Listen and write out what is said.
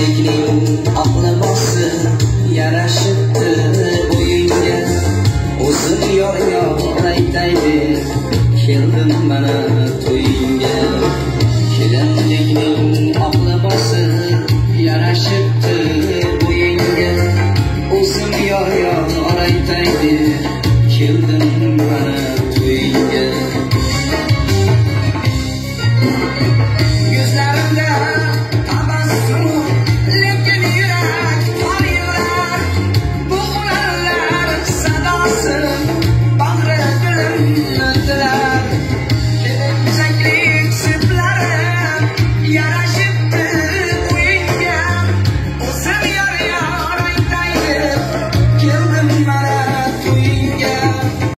tiriklik oqlamosi yarashibdi bo'yinga. O'zim yor yor aytay deb keldim mana to'yingga kelinlikning oqlamosi yarashibdi bo'yinga. O'zim yor yor aytay deb mana